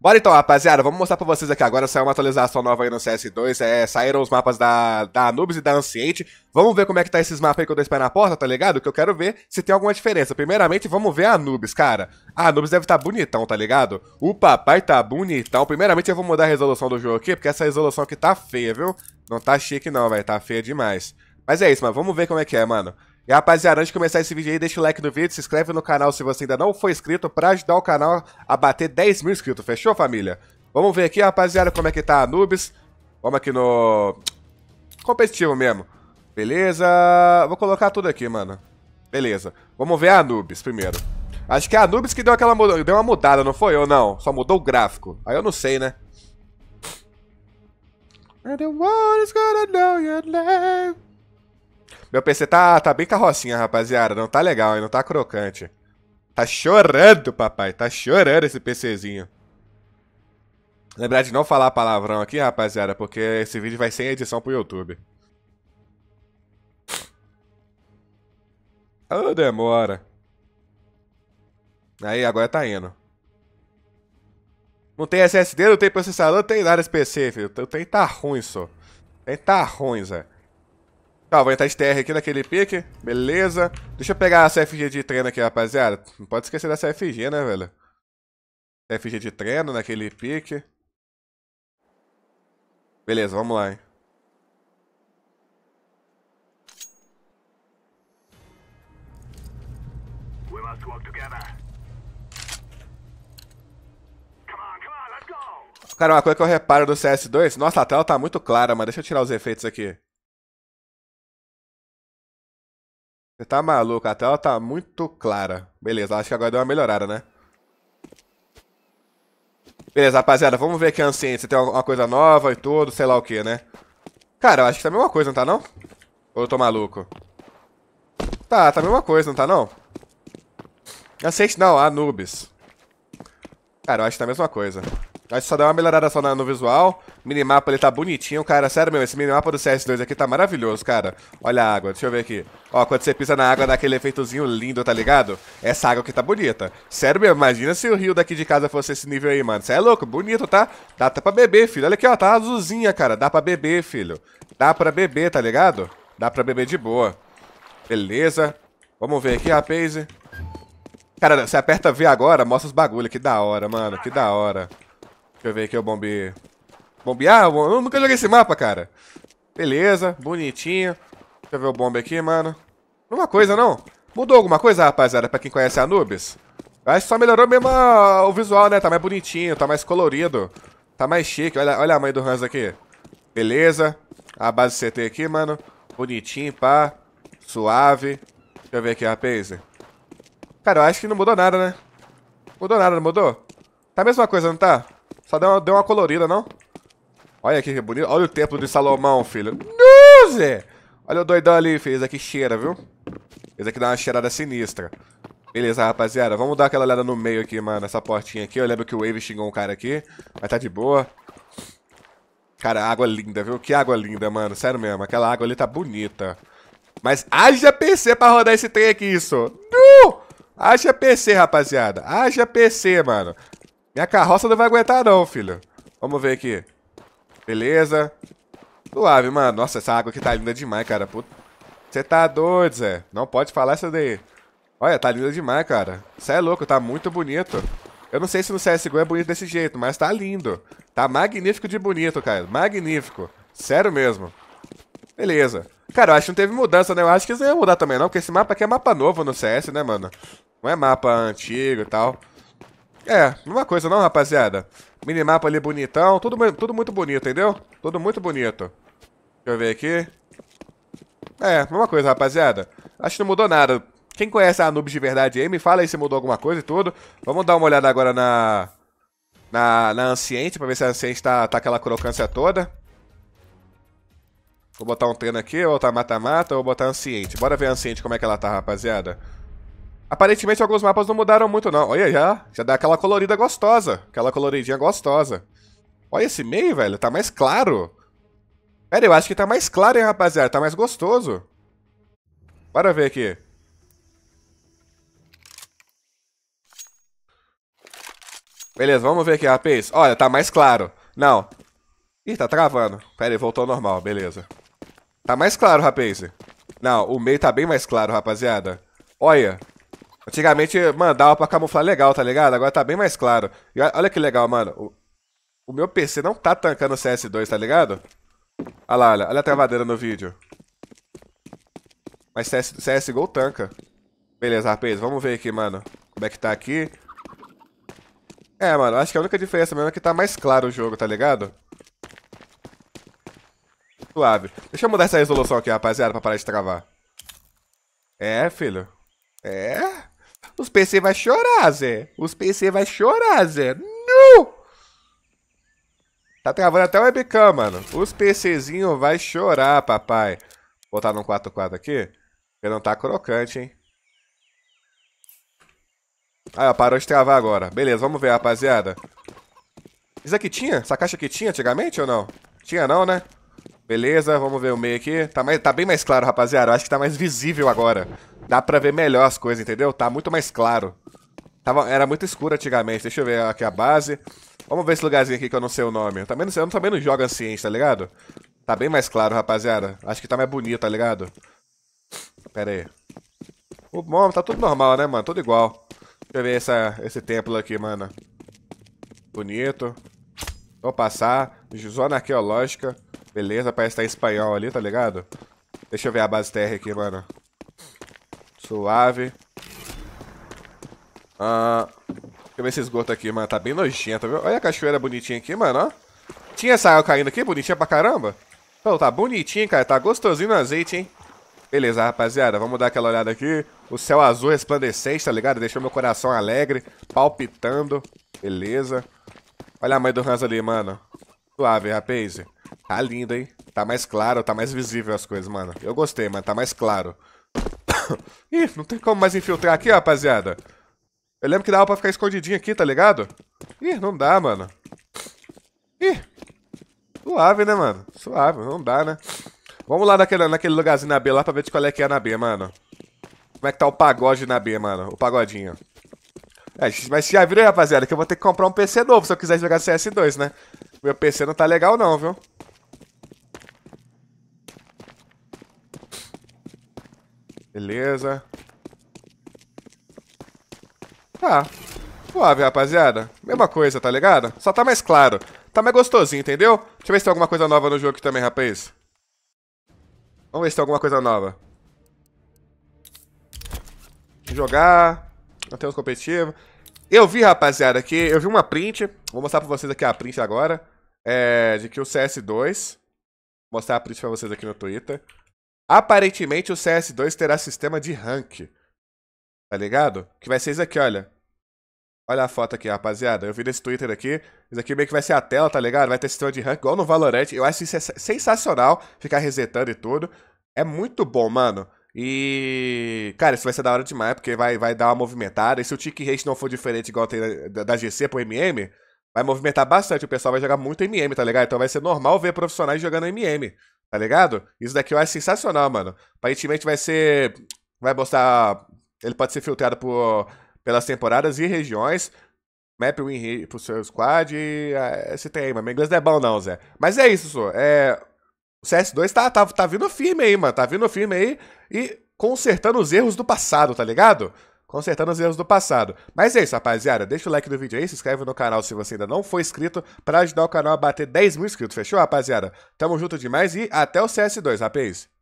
Bora então, rapaziada, vamos mostrar pra vocês aqui agora, saiu uma atualização nova aí no CS2, é, saíram os mapas da, da Anubis e da Anciente, vamos ver como é que tá esses mapas aí que eu dei na porta, tá ligado? Que eu quero ver se tem alguma diferença. Primeiramente, vamos ver a Anubis, cara. A Anubis deve tá bonitão, tá ligado? O papai tá bonitão. Primeiramente, eu vou mudar a resolução do jogo aqui, porque essa resolução aqui tá feia, viu? Não tá chique não, velho, tá feia demais. Mas é isso, mano, vamos ver como é que é, mano. E rapaziada, antes de começar esse vídeo aí, deixa o like no vídeo, se inscreve no canal se você ainda não for inscrito, pra ajudar o canal a bater 10 mil inscritos, fechou família? Vamos ver aqui, rapaziada, como é que tá a Anubis. Vamos aqui no... Competitivo mesmo. Beleza, vou colocar tudo aqui, mano. Beleza, vamos ver a Anubis primeiro. Acho que é a Anubis que deu aquela deu uma mudada, não foi? Ou não? Só mudou o gráfico. Aí eu não sei, né? And the world is gonna know your name. Meu PC tá, tá bem carrocinha, rapaziada. Não tá legal? Não tá crocante. Tá chorando, papai. Tá chorando esse PCzinho. Lembrar de não falar palavrão aqui, rapaziada, porque esse vídeo vai sem edição pro YouTube. Oh, demora. Aí, agora tá indo. Não tem SSD, não tem processador, não tem nada esse PC, filho. Tem tá ruim só. Tem tá ruim, Zé. Tá, vou entrar de TR aqui naquele pique. Beleza. Deixa eu pegar a CFG de treino aqui, rapaziada. Não pode esquecer da CFG, né, velho? CFG de treino naquele pique. Beleza, vamos lá, hein. Cara, uma coisa que eu reparo do CS2... Nossa, a tela tá muito clara, mas deixa eu tirar os efeitos aqui. Você tá maluco, a tela tá muito clara. Beleza, acho que agora deu uma melhorada, né? Beleza, rapaziada, vamos ver aqui a Anciente. Você tem alguma coisa nova e tudo, sei lá o que, né? Cara, eu acho que tá a mesma coisa, não tá não? Ou eu tô maluco? Tá, tá a mesma coisa, não tá não? Anciente não, Anubis. Cara, eu acho que tá a mesma coisa. Acho que só deu uma melhorada só no visual. Minimapa ele tá bonitinho, cara. Sério mesmo, esse minimapa do CS2 aqui tá maravilhoso, cara. Olha a água, deixa eu ver aqui. Ó, quando você pisa na água dá aquele efeitozinho lindo, tá ligado? Essa água aqui tá bonita. Sério mesmo, imagina se o rio daqui de casa fosse esse nível aí, mano. Você é louco, bonito, tá? Dá até pra beber, filho. Olha aqui, ó, tá azulzinha, cara. Dá pra beber, filho. Dá pra beber, tá ligado? Dá pra beber de boa. Beleza. Vamos ver aqui, rapaz. Cara, você aperta V agora, mostra os bagulho. Que da hora, mano. Que da hora. Deixa eu ver aqui o bombe... Bombear? Eu nunca joguei esse mapa, cara. Beleza, bonitinho. Deixa eu ver o bombe aqui, mano. Uma coisa, não? Mudou alguma coisa, rapaziada, pra quem conhece Anubis? Acho que só melhorou mesmo o visual, né? Tá mais bonitinho, tá mais colorido. Tá mais chique. Olha, olha a mãe do Hans aqui. Beleza. A base CT aqui, mano. Bonitinho, pá. Suave. Deixa eu ver aqui, rapaz. Cara, eu acho que não mudou nada, né? Mudou nada, não mudou? Tá a mesma coisa, não tá? Só deu uma, deu uma colorida, não? Olha aqui que bonito. Olha o templo de Salomão, filho. Nuze! Olha o doidão ali, filho. Esse aqui cheira, viu? Esse aqui dá uma cheirada sinistra. Beleza, rapaziada. Vamos dar aquela olhada no meio aqui, mano. Essa portinha aqui. Eu lembro que o Wave xingou um cara aqui. Mas tá de boa. Cara, água linda, viu? Que água linda, mano. Sério mesmo. Aquela água ali tá bonita. Mas haja PC pra rodar esse trem aqui, isso. Nu! Haja PC, rapaziada. Haja PC, mano. Minha carroça não vai aguentar não, filho. Vamos ver aqui. Beleza. Suave, mano. Nossa, essa água aqui tá linda demais, cara. Você tá doido, Zé. Não pode falar essa daí. Olha, tá linda demais, cara. Você é louco, tá muito bonito. Eu não sei se no CSGO é bonito desse jeito, mas tá lindo. Tá magnífico de bonito, cara. Magnífico. Sério mesmo. Beleza. Cara, eu acho que não teve mudança, né? Eu acho que isso ia mudar também, não. Porque esse mapa aqui é mapa novo no CS, né, mano? Não é mapa antigo e tal. É, mesma coisa não, rapaziada. Minimapa ali bonitão, tudo, tudo muito bonito, entendeu? Tudo muito bonito. Deixa eu ver aqui. É, mesma coisa, rapaziada. Acho que não mudou nada. Quem conhece a Anubis de verdade aí, me fala aí se mudou alguma coisa e tudo. Vamos dar uma olhada agora na... Na, na Anciente, pra ver se a Anciente tá, tá aquela crocância toda. Vou botar um treino aqui, vou botar mata-mata, vou botar Anciente. Bora ver a Anciente como é que ela tá, rapaziada. Aparentemente alguns mapas não mudaram muito não. Olha já, já dá aquela colorida gostosa. Aquela coloridinha gostosa. Olha esse meio, velho, tá mais claro. Pera, eu acho que tá mais claro, hein, rapaziada. Tá mais gostoso. Bora ver aqui. Beleza, vamos ver aqui, rapaz. Olha, tá mais claro. Não. Ih, tá travando. Pera aí, voltou ao normal, beleza. Tá mais claro, rapaz. Não, o meio tá bem mais claro, rapaziada. Olha. Antigamente mandava pra camuflar legal, tá ligado? Agora tá bem mais claro. E olha que legal, mano. O, o meu PC não tá tancando CS2, tá ligado? Olha lá, olha. Olha a travadeira no vídeo. Mas CS, CSGO tanca. Beleza, rapaz. Vamos ver aqui, mano. Como é que tá aqui. É, mano, acho que a única diferença mesmo é que tá mais claro o jogo, tá ligado? Suave. Deixa eu mudar essa resolução aqui, rapaziada, pra parar de travar. É, filho. É. Os PC vai chorar, Zé. Os PC vai chorar, Zé. Não! Tá travando até o webcam, mano. Os PCzinho vai chorar, papai. Vou botar num 4x4 aqui. Porque não tá crocante, hein. Ah, parou de travar agora. Beleza, vamos ver, rapaziada. Isso aqui tinha? Essa caixa aqui tinha antigamente ou não? Tinha não, né? Beleza, vamos ver o meio aqui. Tá, mais, tá bem mais claro, rapaziada. Eu acho que tá mais visível agora. Dá pra ver melhor as coisas, entendeu? Tá muito mais claro. Tava, era muito escuro antigamente. Deixa eu ver aqui a base. Vamos ver esse lugarzinho aqui que eu não sei o nome. Eu também não, sei, eu também não jogo assim, tá ligado? Tá bem mais claro, rapaziada. Acho que tá mais bonito, tá ligado? Pera aí. O bom, tá tudo normal, né, mano? Tudo igual. Deixa eu ver essa, esse templo aqui, mano. Bonito. Vou passar. Zona arqueológica. Beleza, parece estar tá em espanhol ali, tá ligado? Deixa eu ver a base TR aqui, mano. Suave. Ah, deixa eu ver esse esgoto aqui, mano. Tá bem nojento, viu? Olha a cachoeira bonitinha aqui, mano, ó. Tinha essa água caindo aqui, bonitinha pra caramba. Pô, tá bonitinho, cara. Tá gostosinho no azeite, hein? Beleza, rapaziada, vamos dar aquela olhada aqui. O céu azul resplandecente, tá ligado? Deixou meu coração alegre, palpitando. Beleza. Olha a mãe do Hans ali, mano. Suave, rapaz. Tá lindo, hein? Tá mais claro, tá mais visível as coisas, mano. Eu gostei, mano. Tá mais claro. Ih, não tem como mais infiltrar aqui, rapaziada. Eu lembro que dava pra ficar escondidinho aqui, tá ligado? Ih, não dá, mano. Ih. Suave, né, mano? Suave, não dá, né? Vamos lá naquele, naquele lugarzinho na B lá pra ver de qual é que é na B, mano. Como é que tá o pagode na B, mano? O pagodinho. É, mas já viram aí, rapaziada, que eu vou ter que comprar um PC novo se eu quiser jogar CS2, né? Meu PC não tá legal não, viu? Beleza. Tá. Suave, rapaziada. Mesma coisa, tá ligado? Só tá mais claro. Tá mais gostosinho, entendeu? Deixa eu ver se tem alguma coisa nova no jogo aqui também, rapaz. Vamos ver se tem alguma coisa nova. Jogar. Não temos competitivo. Eu vi, rapaziada, que eu vi uma print. Vou mostrar pra vocês aqui a print agora. É, de que o CS2. Vou mostrar a print pra vocês aqui no Twitter. Aparentemente o CS2 terá sistema de rank. Tá ligado? Que vai ser isso aqui, olha. Olha a foto aqui, rapaziada. Eu vi nesse Twitter aqui. Isso aqui meio que vai ser a tela, tá ligado? Vai ter sistema de rank igual no Valorant. Eu acho isso sensacional. Ficar resetando e tudo. É muito bom, mano. E. Cara, isso vai ser da hora demais, porque vai, vai dar uma movimentada. E se o tick rate não for diferente igual tem da, da GC pro MM, vai movimentar bastante. O pessoal vai jogar muito MM, tá ligado? Então vai ser normal ver profissionais jogando MM, tá ligado? Isso daqui eu acho sensacional, mano. Aparentemente vai ser. Vai mostrar. Ele pode ser filtrado por pelas temporadas e regiões. Map win pro seu squad. E, é, esse tem aí, mano. Meu inglês não é bom, não, Zé. Mas é isso, só. É, o CS2 tá, tá, tá vindo firme aí, mano. Tá vindo firme aí e consertando os erros do passado, tá ligado? Consertando os erros do passado. Mas é isso, rapaziada. Deixa o like no vídeo aí, se inscreve no canal se você ainda não for inscrito, pra ajudar o canal a bater 10 mil inscritos. Fechou, rapaziada? Tamo junto demais e até o CS2, rapaz.